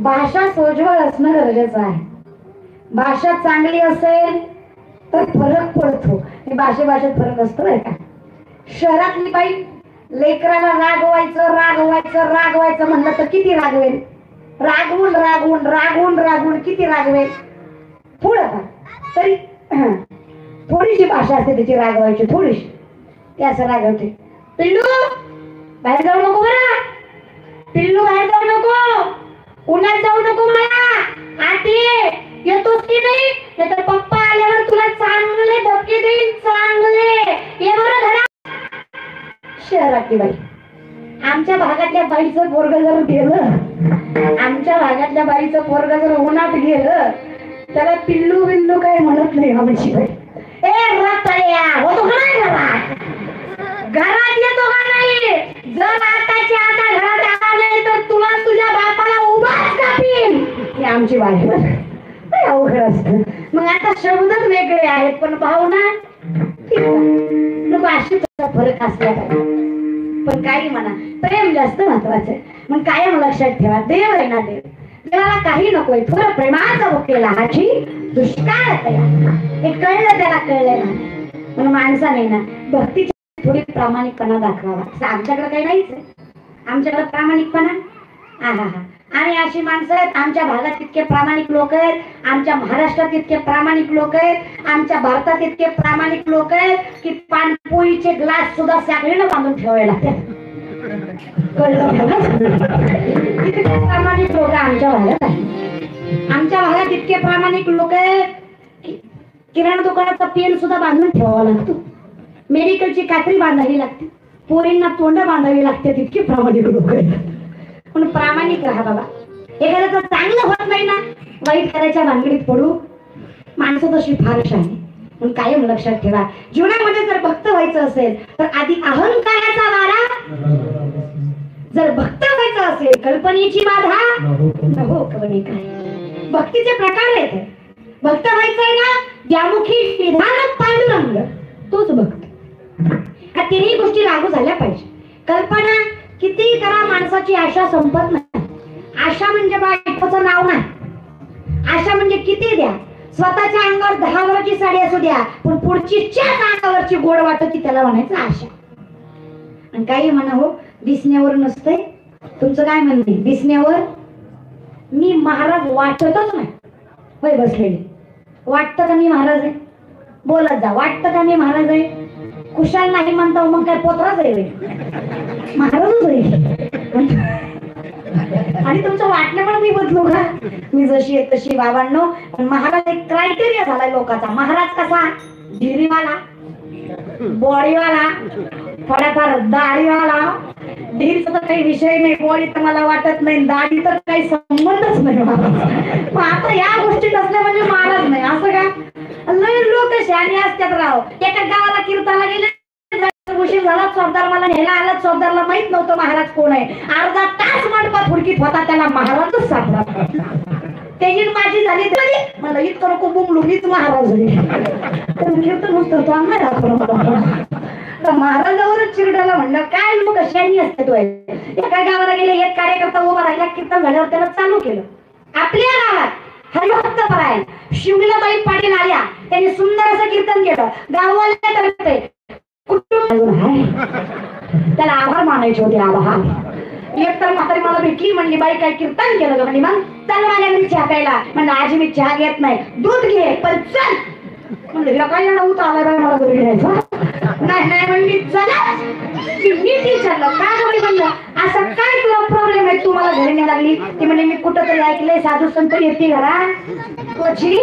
भाषा सोज्वळ असणं गरजेचं आहे. भाषा चांगली असेल तर फरक पडतो. भाषे भाषेत फरक असतो बरं का. शहरातली बाई लेकराला रागवायचं रागवायचं रागवायचं म्हणलं तर किती रागवेल? रागवून रागवून रागवून रागवून किती रागवेल? थोडं का तरी थोडीशी भाषा असते त्याची रागवायची थोडीशी. ते असं रागवते. पिल्लू बाहेर जाऊ नको बरं. पिल्लू बाहेर जाऊ नको. उन्हात जाऊ नको मला. आती येतोस की नाही? नाही तर पप्पा आल्यावर तुला चांगले धक्के देईन चांगले. ये बरं घरा. शहरातली बाई. आमच्या भागातल्या बाईचं पोरग जर गेलं आमच्या भागातल्या बाईचं पोरग जर उन्हात गेलं त्याला पिल्लू बिल्लू काय म्हणत नाही आमची बाई. ए रतया होतो का नाही घरात? घरात येतो का नाही? जर आताच्या आता घरात आला नाही तर तुला तुझ्या बापाला उभाच ही आमची बाई. अवघड असत. मग आता शब्दच वेगळे आहेत पण भावना भाषेचा फरक असला पाहिजे. पण काही म्हणा प्रेम जास्त महत्वाचं आहे. मग कायम लक्षात ठेवा देव आहे ना देव. देवाला काही नकोय. थोडं प्रेमाचा केला हाची दुष्काळ तया हे कळलं त्याला कळलं ना म्हणून माणसाने ना भक्तीची थोडी प्रामाणिकपणा दाखवावा. आमच्याकडे काही नाहीच आहे. आमच्याकडे प्रामाणिकपणा. हा हा हा आणि अशी माणसं आहेत आमच्या भागात इतके प्रामाणिक लोक आहेत आमच्या महाराष्ट्रात इतके प्रामाणिक लोक आहेत आमच्या भारतात इतके प्रामाणिक लोक आहेत की पाणपोळीचे ग्लास सुद्धा साखळीनं बांधून ठेवावे लागतात. इतके प्रामाणिक लोक आमच्या भागात आहेत. आमच्या भागात इतके प्रामाणिक लोक आहेत किराणा दुकानाचा पेन सुद्धा बांधून ठेवावा लागतो. मेडिकलची कात्री बांधावी लागते. पोरींना तोंड बांधावी लागते इतके प्रामाणिक लोक आहेत. पण प्रामाणिक राहा बाबा. एखाद्याचं चांगलं होत नाही ना वाईट करायच्या भानगडीत पडू माणसं तशी फारश आहे. पण कायम लक्षात ठेवा. जीवनामध्ये जर भक्त व्हायचं असेल तर आधी अहंकाराचा वारा जर भक्त व्हायचं असेल कल्पनेची बाधा हो कवने काय. भक्तीचे प्रकार आहेत. भक्त व्हायचंय ना द्यामुखी विधान पांडुरंग तोच भक्त. ह्या तिन्ही गोष्टी लागू झाल्या पाहिजे. कल्पना किती करा माणसाची आशा संपत नाही. आशा म्हणजे बायकोचं नाव नाही. आशा म्हणजे किती द्या? स्वतःच्या अंगावर दहा वरची साडी असू द्या पण पुढची चार अंगावरची गोड वाटत ती त्याला म्हणायचं आशा. आणि काही म्हणा हो दिसण्यावर नसतंय. तुमचं काय म्हणणे दिसण्यावर? मी महाराज वाटतच नाही. होय बसलेले. वाटतं का मी महाराज आहे? बोलत जा. वाटतं का मी महाराज आहे? कुशाल नाही म्हणता मग काय पोत्राच आहे होय. महाराजच आहे आणि तुमचं वाटणं पण मी बदलू का मी जशी आहे तशी बाबांनो. महाराज एक क्रायटेरिया झालाय लोकांचा. महाराज कसा? ढिरीवाला बॉडीवाला थोड्याफार दाढीवाला. ढीरचा तर काही विषय नाही बॉडी तर मला वाटत नाही दाढी तर काही संबंधच नाही आता या गोष्टी नसल्या म्हणजे महाराज नाही असं का लय लोक असतात राव. एका गावाला कीर्ताला गेले उशीर झाला चौदार मला न्यायला आला चौदारला माहीत नव्हतं महाराज कोण आहे. अर्धा तास मंडपात फुडकीत होता त्याला महाराजच सापडा त्याची माझी झाली. तरी मला इतकं नको बुमलू महाराज झाली तर कीर्तन नुसतं आम्ही तर महाराजावरच चिरडाला म्हणलं काय लोक शैनी असते तो एका गावाला गेले एक कार्यकर्ता उभा राहिला कीर्तन झाल्यावर त्याला चालू केलं. आपल्या गावात हरिभक्त परायण. शिवलीलाबाई पाटील आल्या. त्यांनी सुंदर असं कीर्तन केलं. गाववाले करते त्याला आभार मानायचे होते आभार एक तर म्हातारी मला भेटली म्हणली बाई काय कीर्तन केलं म्हणली मग चल माझ्या घरी चहा प्यायला. म्हणलं आजी मी चहा घेत नाही. दूध घे पण चल. म्हणलं हिला काय येणं उत आला बाई मला घरी नाही नाही म्हणली चला. मी विचारलं का घरी म्हणलं? असं काय तुला मला घरी नाही लागली. ती म्हणे मी कुठं तरी ऐकलंय साधू संत येते घरा. कोची?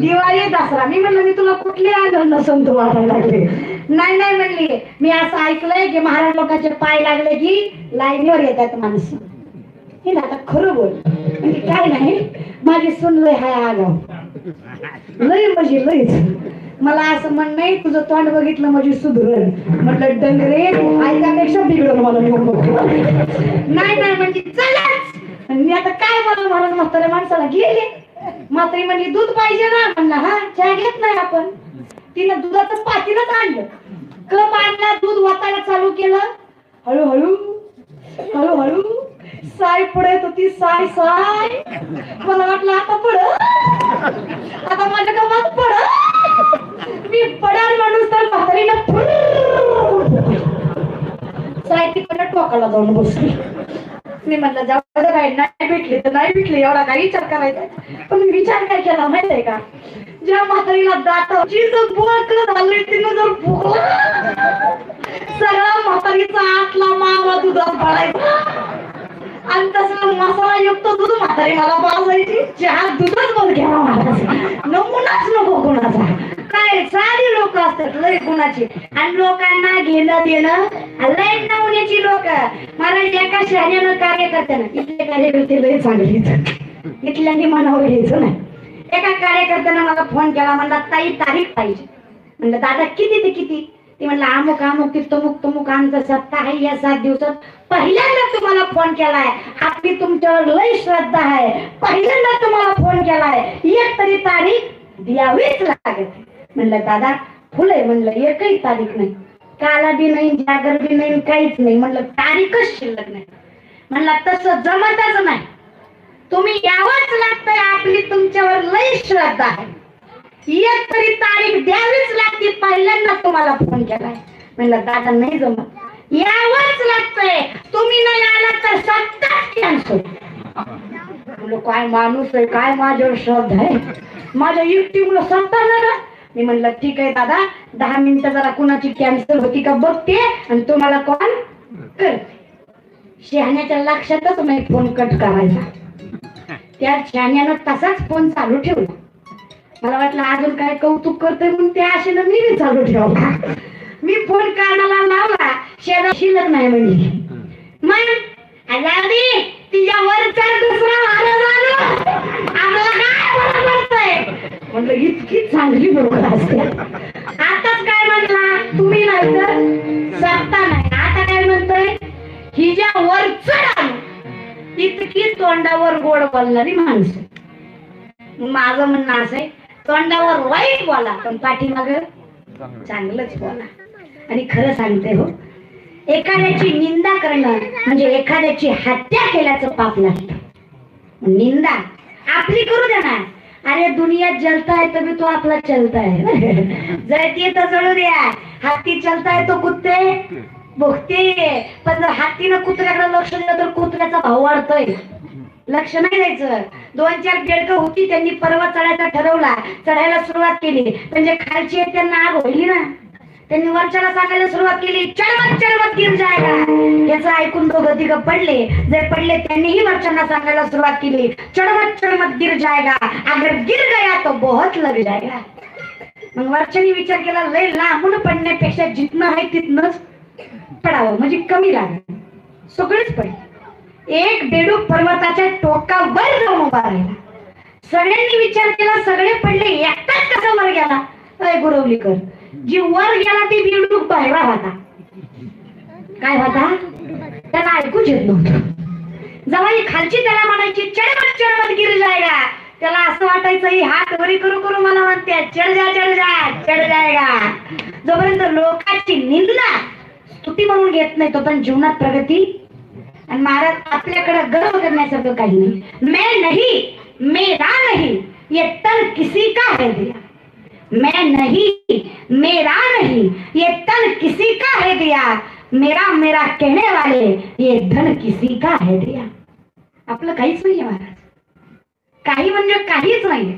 दिवाळी दसरा. मी म्हणलं मी तुला कुठले आनंद नसून तू लागले? नाही नाही म्हणली. मी असं ऐकलंय की महाराज लोकांचे पाय लागले की लाईनीवर येतात माणसं. हे ना आता खरं बोल. म्हणजे काय नाही. माझी सुन लय हाय आगाव. लय म्हणजे लयच. मला असं म्हण नाही तुझं तोंड बघितलं म्हणजे सुधरल. म्हटलं डंगरे तू बिघडल मला निवडून नाही नाही म्हणजे चलाच. मी आता काय मला म्हणून म्हाताऱ्या माणसाला गेले. म्हातारी म्हणली दूध पाहिजे ना. म्हणलं हा चहा घेत नाही आपण. तिनं दुधाचं पातीलच आणलं. कप आणला दूध वाटायला चालू केलं. हळूहळू हळूहळू साय पडत होती साय साय. मला वाटलं आता पड. आता माझ्या कामात पड. पडाल माणूस तर म्हातारीनं फुर्र. साय टोकाला जाऊन बसली. मी म्हटलं जाऊ काय नाही भेटली तर नाही भेटली एवढा काही विचार करायचा पण मी विचार काय केला माहितीये का? ज्या म्हातारीला दातावची जर बोकड झाली तिनं जर फुगला सगळा म्हातारीचा आतला मावा दुधात पडायचा. आणि तसं मसाला युक्त दूध म्हातारी मला पाजायची चहा दूधच बंद घ्यावा नमुनाच नको कोणाचा. काय? सारी लोक असतात लय कुणाची आणि लोकांना घेणं देणं लय नवण्याची लोक. मला एका शहरानं कार्यकर्त्यानं इथले कार्यकर्ते लय चांगले इथल्यांनी मनावर घ्यायचं नाही. एका कार्यकर्त्यानं मला फोन केला म्हणला ताई तारीख पाहिजे. म्हणलं दादा किती ते किती? ती म्हणलं अमुक अमुक तमुक तमुक आमचा सत्ता आहे या सात दिवसात पहिल्यांदा तुम्हाला फोन केलाय. आपली तुमच्यावर लय श्रद्धा आहे. पहिल्यांदा तुम्हाला फोन केलाय. एक तरी तारीख द्यावीच लागत. म्हणलं दादा फुले म्हणलं एकही तारीख नाही. काला बी नाही जागर बी नाही काहीच नाही. म्हणलं तारीखच शिल्लक नाही. म्हणला तसं जमतच नाही. तुम्ही यावंच लागतंय आपली तुमच्यावर लय श्रद्धा आहे. एक तरी तारीख द्यावीच लागते पहिल्यांदा तुम्हाला फोन केलाय. म्हणलं दादा नाही जमत. यावंच लागतंय. तुम्ही नाही आला तर सत्ताच कॅन्सल म्हणलं काय माणूस आहे काय माझ्यावर श्रद्धा आहे? माझ्या युक्ती मुलं सत्ता झालं. मी म्हणलं ठीक आहे दादा दहा मिनिटं जरा कुणाची कॅन्सल होती का बघते आणि तुम्हाला कॉल करते. शहाण्याच्या लक्षातच नाही फोन कट करायचा त्या शहाण्यानं तसाच फोन चालू ठेवला. मला वाटलं अजून काय कौतुक करतोय म्हणून त्या आशेनं मी बी चालू ठेवला. मी फोन कानाला लावला शेजा शिलक नाही म्हणजे मग जाऊ तिच्या वरचा दुसरा म्हणलं इतकी चांगली बरोबर असते आताच काय म्हणला? तुम्ही नाही तर सत्ता नाही. आता काय म्हणतोय? हिच्या वर चढ इतकी तोंडावर गोड बोलणारी माणसं. माझं म्हणणं असं आहे तोंडावर वाईट बोला पण पाठीमाग चांगलंच बोला. आणि खरं सांगते हो एखाद्याची निंदा करणं म्हणजे एखाद्याची हत्या केल्याचं पाप लागतं. निंदा आपली करू दे ना अरे दुनियात जलता है तभी तो आपला चलता है जळतीये तर जळू द्या हत्ती चलता है तो कुत्ते? भुकते. पण जर हत्तीनं कुत्र्याकडे लक्ष दिलं तर कुत्र्याचा भाव वाढतोय. लक्ष नाही द्यायचं. दोन चार बेडकं होती त्यांनी पर्वत चढायचा ठरवला. चढायला सुरुवात केली. म्हणजे खालची त्यांना आग होईल ना? त्यांनी वरच्याला सांगायला सुरुवात केली चढवत चढवत गिर जायगा याचं ऐकून दोघं तिघं पडले. जे पडले त्यांनीही वरच्यांना सांगायला सुरुवात केली चढवत चढमत गिर जायगा अगर गिर गया तो बहुत लग जायगा. मग वरच्यानी विचार केला लय लांबून पडण्यापेक्षा जिथनं आहे तिथनच पडावं म्हणजे कमी लागलं. सगळेच पडले. एक बेडूक पर्वताच्या टोकावर जाऊन उभा राहिला. सगळ्यांनी विचार केला सगळे पडले एकटाच कसा वर गेला? अय गुरवलीकर जी वर गेला ती बिडूक बाहेर होता काय होता त्याला ऐकूच येत नव्हतं. जेव्हा ही खालची त्याला म्हणायची चढवत चढवत गिर जायगा त्याला असं वाटायचं ही हात वरी करू करू मला म्हणते चढ जा चढ जा चढ जायगा. जोपर्यंत लोकांची निंदा स्तुती म्हणून घेत नाही तो पण जीवनात प्रगती आणि महाराज आपल्याकडे गर्व करण्यासारखं काही नाही. मे नाही मेरा नाही ये तन किसी का है दिया. मैं नहीं मेरा नहीं ये तन किसी का है दिया? मेरा मेरा कहने वाले ये धन किसी का है दिया? आपलं काहीच नाही महाराज. काही म्हणजे काहीच नाही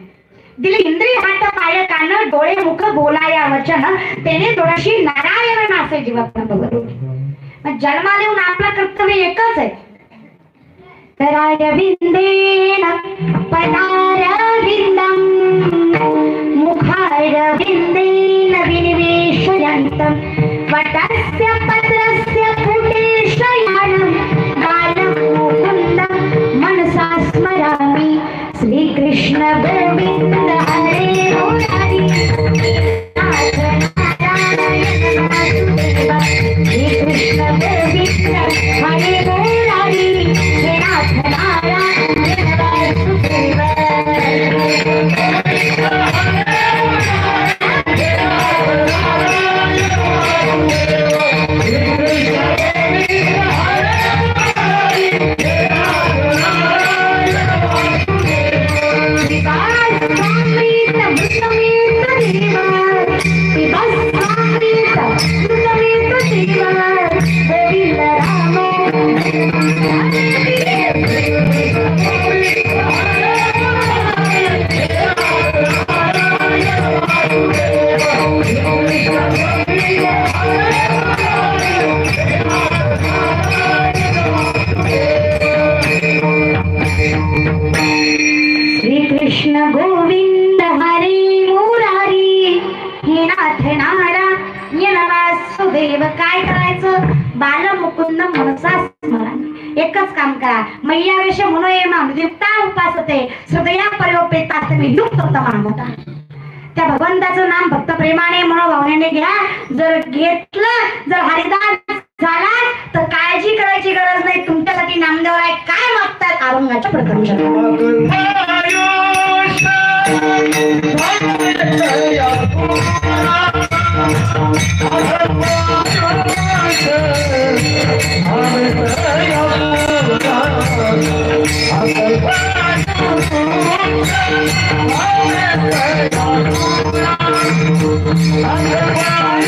दिले इंद्रिय हात पाय कान डोळे मुख बोलाया वचन त्याने डोळ्याशी नारायण नासे जीवात्मा बघत मग जन्माला येऊन आपलं कर्तव्य एकच आहे. विंदेन पदारविन्दम् मुखारविन्देन विनिवेशयन्तम् वटस्य पत्रस्य पुटेशयानं बालं मुकुन्दं मनसा स्मरामि श्रीकृष्ण गोविन्द हरे मुरारी परिवपेतास्तमी युक्त मानता त्या भगवंताचं नाम भक्त प्रेमाने मनोभावनेने घ्या. जर घेतलं जर हरिदास झाला तर काळजी करायची गरज नाही. तुमच्यासाठी नामदेवराय काय मागतात? अरुणाच्या प्रकरण Hallelujah. I'm